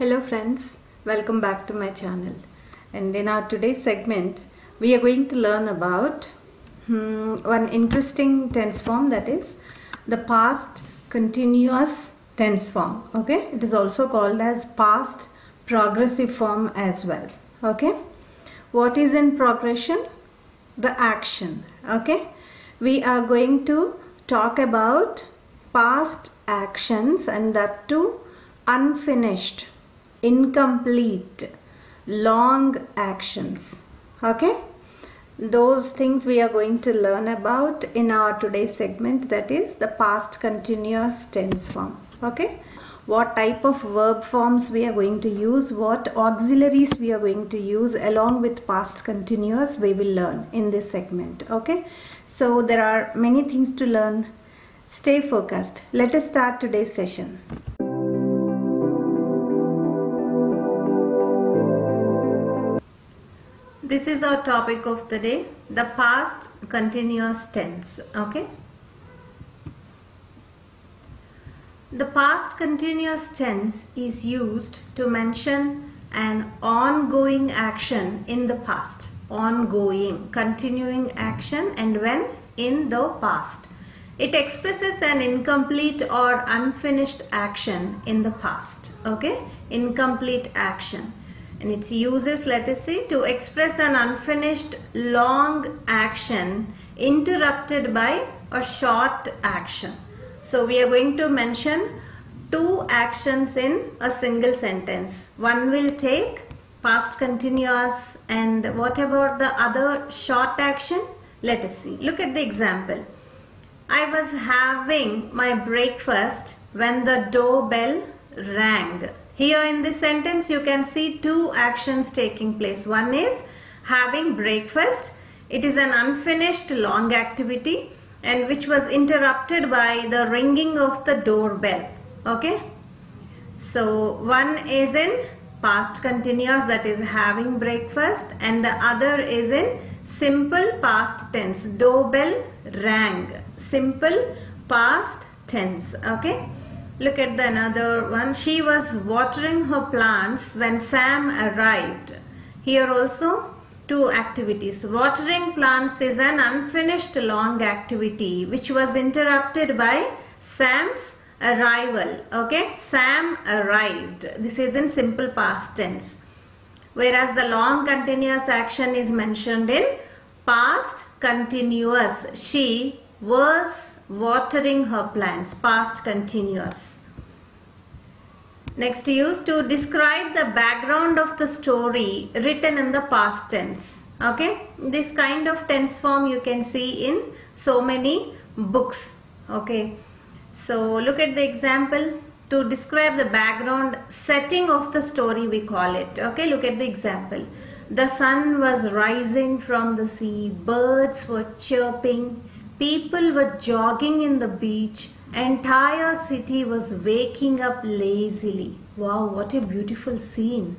Hello friends, welcome back to my channel. And in our today's segment, we are going to learn about hmm, one interesting tense form that is the past continuous tense form. Okay, it is also called as past progressive form as well. Okay, what is in progression? The action. Okay, we are going to talk about past actions and that too unfinished incomplete long actions. Okay? Those things we are going to learn about in our today's segment that is the past continuous tense form. Okay? What type of verb forms we are going to use what auxiliaries we are going to use along with past continuous we will learn in this segment. Okay? So there are many things to learn. Stay focused. Let us start today's session this is our topic of the day the past continuous tense okay? The past continuous tense is used to mention an ongoing action in the past. Ongoing continuing action and when? In the past. It expresses an incomplete or unfinished action in the past okay? Incomplete action and its uses let us see to express an unfinished long action interrupted by a short action. So we are going to mention two actions in a single sentence. One will take past continuous and what about the other short action? Let us see. Look at the example. I was having my breakfast when the doorbell rang here in this sentence you can see two actions taking place. One is having breakfast. It is an unfinished long activity and which was interrupted by the ringing of the doorbell. Okay. So one is in past continuous that is having breakfast and the other is in simple past tense. Doorbell rang. Simple past tense. Okay. Look at the another one. She was watering her plants when Sam arrived. Here also two activities. Watering plants is an unfinished long activity which was interrupted by Sam's arrival. Okay, Sam arrived. This is in simple past tense. Whereas the long continuous action is mentioned in past continuous. She was watering her plants past continuous. Next use to describe the background of the story written in the past tense. Okay? This kind of tense form you can see in so many books. Okay? So look at the example. To describe the background setting of the story we call it. Okay? Look at the example. The sun was rising from the sea. Birds were chirping People were jogging in the beach. Entire city was waking up lazily. Wow, what a beautiful scene.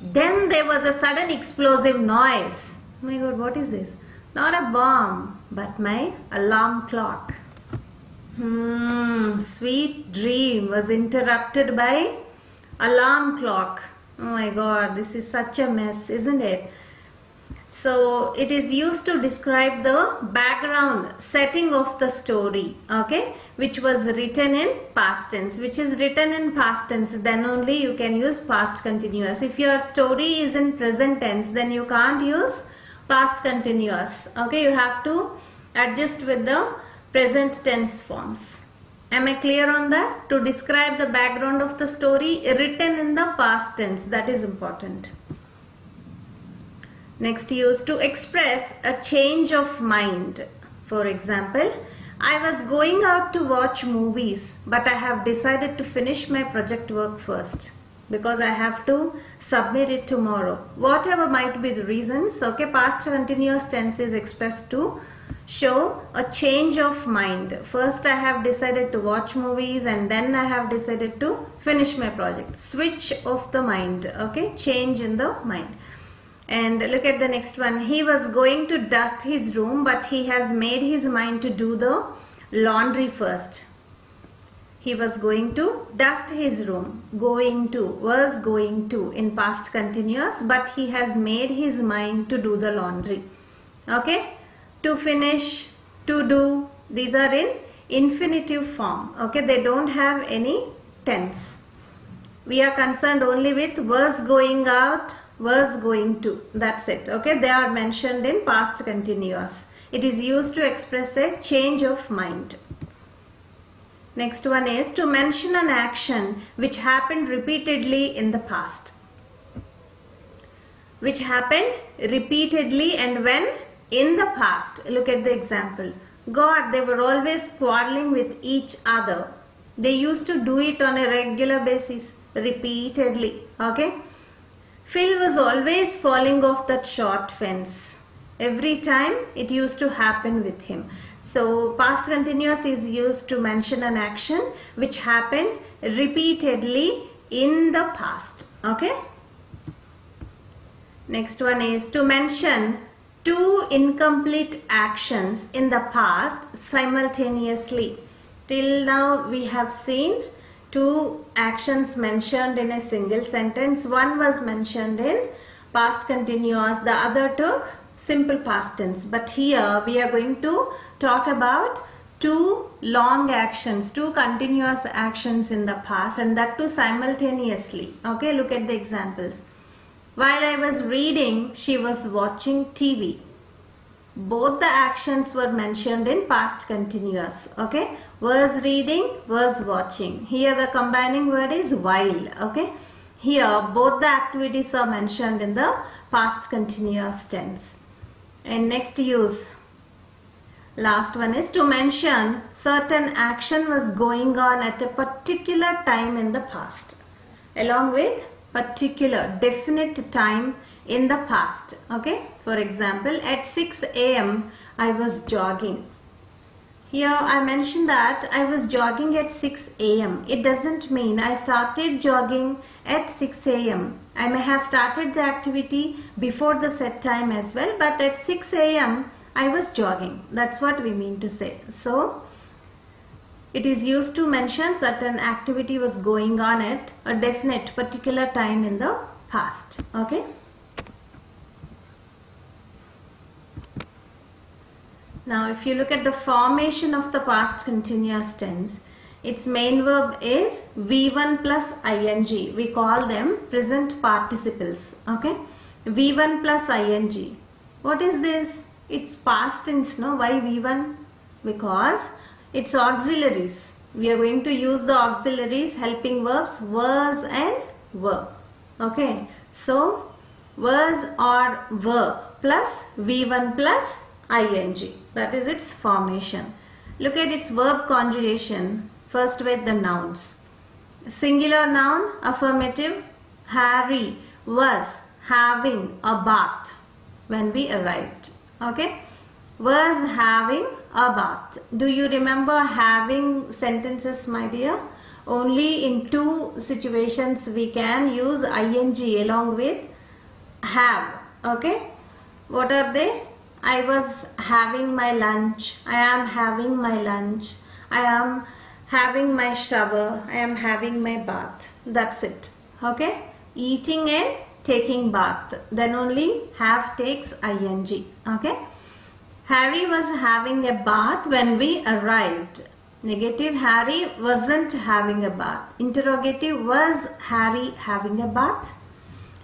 Then there was a sudden explosive noise. Oh my god, what is this? Not a bomb, but my alarm clock. Hmm, sweet dream was interrupted by alarm clock. Oh my god, this is such a mess, isn't it? So it is used to describe the background setting of the story, okay, which was written in past tense, which is written in past tense, then only you can use past continuous. If your story is in present tense, then you can't use past continuous, okay, you have to adjust with the present tense forms. Am I clear on that? To describe the background of the story written in the past tense, that is important. Next use to express a change of mind. For example, I was going out to watch movies but I have decided to finish my project work first because I have to submit it tomorrow. Whatever might be the reasons, okay, past continuous tense is expressed to show a change of mind. First I have decided to watch movies and then I have decided to finish my project. Switch of the mind, okay, change in the mind. And look at the next one. He was going to dust his room but he has made his mind to do the laundry first. he was going to dust his room. Going to was going to in past continuous but he has made his mind to do the laundry. Okay. To finish, to do these are in infinitive form. Okay. They don't have any tense. We are concerned only with was going out, was going to. That's it. Okay. They are mentioned in past continuous. It is used to express a change of mind. Next one is to mention an action which happened repeatedly in the past. Which happened repeatedly and when? In the past. Look at the example. God, they were always quarreling with each other. They used to do it on a regular basis, repeatedly. Okay? Phil was always falling off that short fence. Every time it used to happen with him. So past continuous is used to mention an action which happened repeatedly in the past. Okay. Next one is to mention two incomplete actions in the past simultaneously. Till now we have seen two actions mentioned in a single sentence. One was mentioned in past continuous, the other took simple past tense. But here we are going to talk about two long actions, two continuous actions in the past and that too simultaneously. Okay, look at the examples. While I was reading, she was watching TV. Both the actions were mentioned in past continuous. Okay, was reading, was watching. Here the combining word is while. Okay, here both the activities are mentioned in the past continuous tense. And next use Last one is to mention certain action was going on at a particular time in the past along with particular definite time in the past. Okay. For example, at 6 a.m. I was jogging. Here I mentioned that I was jogging at 6 a.m. It doesn't mean I started jogging at 6 a.m. I may have started the activity before the set time as well but at 6 a.m. I was jogging. That's what we mean to say. So, it is used to mention certain activity was going on at a definite particular time in the past. Okay. Now, if you look at the formation of the past continuous tense, its main verb is V1 plus ing. We call them present participles. Okay. V1 plus ing. What is this? it's past tense no why v1 because it's auxiliaries we are going to use the auxiliaries helping verbs was and were okay so was or were plus v1 plus ing that is its formation. Look at its verb conjugation first with the nouns. Singular noun affirmative harry was having a bath when we arrived. Okay? Was having a bath. Do you remember having sentences my dear? Only in two situations we can use ing along with have. Okay? What are they i was having my lunch. I am having my lunch. I am having my shower. I am having my bath. That's it. Okay? Eating and taking bath. Then only have takes ing okay? Harry was having a bath when we arrived. Negative harry wasn't having a bath. Interrogative was harry having a bath?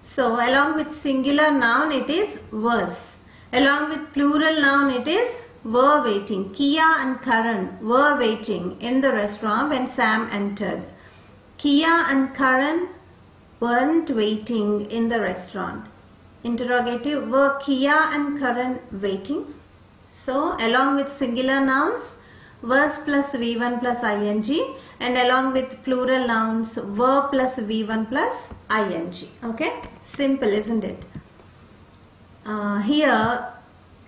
So along with singular noun it is was along with plural noun it is were waiting kia and karan were waiting in the restaurant when sam entered kia and karan weren't waiting in the restaurant. Interrogative, were Kia and Karan waiting? So, along with singular nouns, was plus V1 plus ing and along with plural nouns, were plus V1 plus ing. Okay, simple isn't it? Uh, here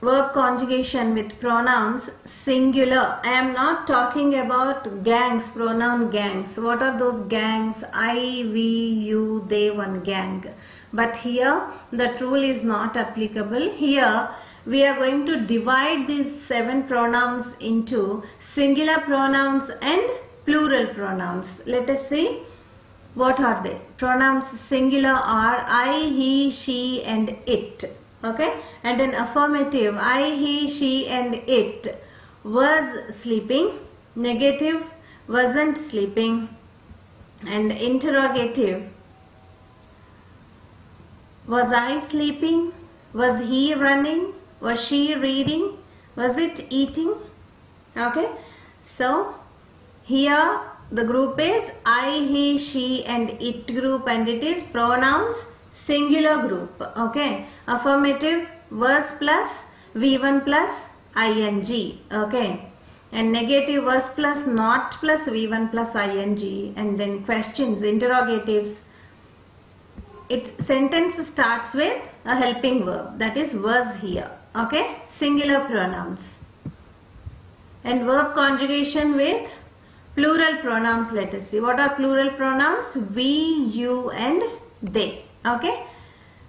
verb conjugation with pronouns singular. I am not talking about gangs, pronoun gangs. What are those gangs? I, we, you, they, one gang. But here the rule is not applicable. Here we are going to divide these seven pronouns into singular pronouns and plural pronouns. Let us see what are they. Pronouns singular are I, he, she and it. Okay. And in affirmative I, he, she and it was sleeping. Negative wasn't sleeping. And interrogative was I sleeping? Was he running? Was she reading? Was it eating? Okay. So here the group is I, he, she and it group and it is pronouns singular group. Okay. Affirmative was plus V1 plus ing. Okay. And negative was plus not plus V1 plus ing. And then questions, interrogatives. It sentence starts with a helping verb that is was here. Okay. Singular pronouns. And verb conjugation with plural pronouns let us see what are plural pronouns we you and they okay?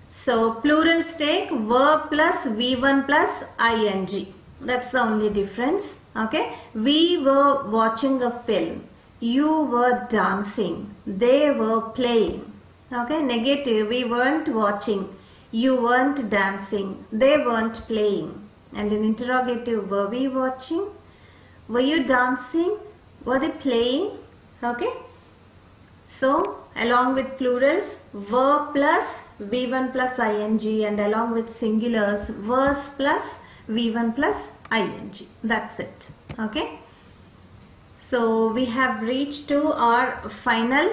So plurals take verb plus v1 plus ing that's the only difference. Okay? We were watching a film. You were dancing. They were playing. Okay? Negative we weren't watching. You weren't dancing. They weren't playing. And in interrogative were we watching? Were you dancing? Were they playing? Okay? So along with plurals verb plus v1 plus ing and along with singulars was plus v1 plus ing that's it okay? So we have reached to our final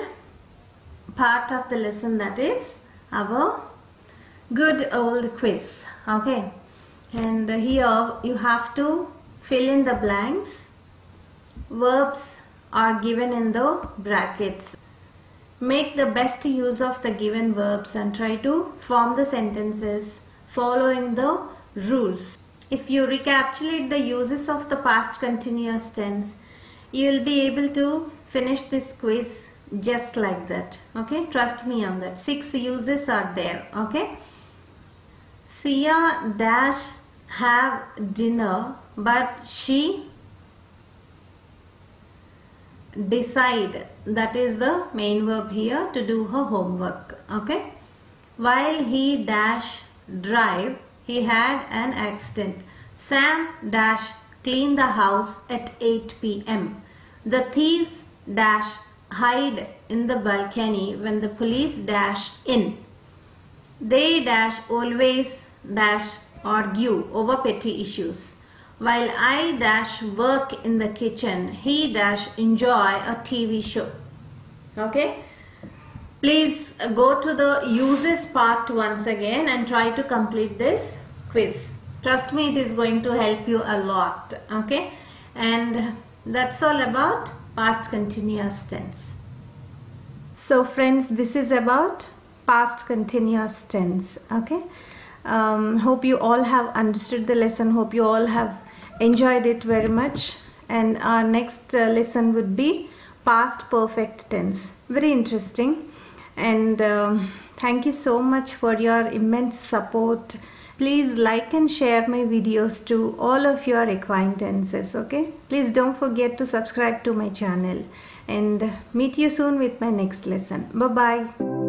part of the lesson that is our good old quiz okay? And here you have to fill in the blanks. Verbs are given in the brackets. Make the best use of the given verbs and try to form the sentences following the rules. If you recapitulate the uses of the past continuous tense, you will be able to finish this quiz just like that. Okay, trust me on that. Six uses are there. Okay. Sia dash have dinner but she decide that is the main verb here to do her homework okay? While he dash drive he had an accident. Sam dash clean the house at 8 pm the thieves dash hide in the balcony when the police dash in. They dash always dash argue over petty issues while I dash work in the kitchen, he dash enjoy a TV show. Okay. Please go to the uses part once again and try to complete this quiz. Trust me, it is going to help you a lot. Okay. And that's all about past continuous tense. So friends, this is about past continuous tense. Okay. Um, hope you all have understood the lesson. Hope you all have enjoyed it very much. And our next uh, lesson would be past perfect tense. Very interesting. And um, thank you so much for your immense support. Please like and share my videos to all of your acquaintances okay? Please don't forget to subscribe to my channel. And meet you soon with my next lesson. Bye bye